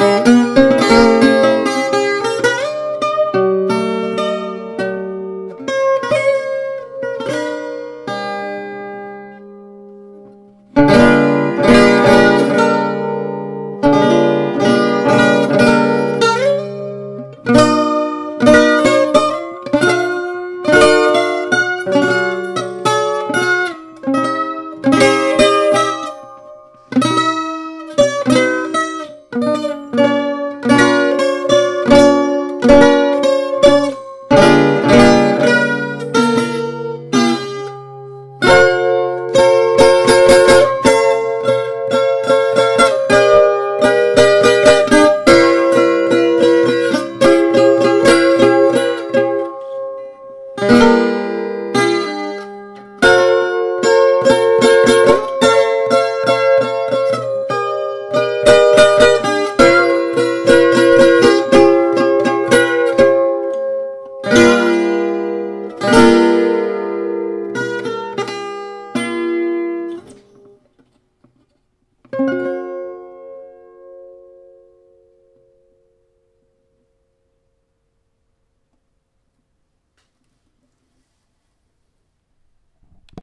Música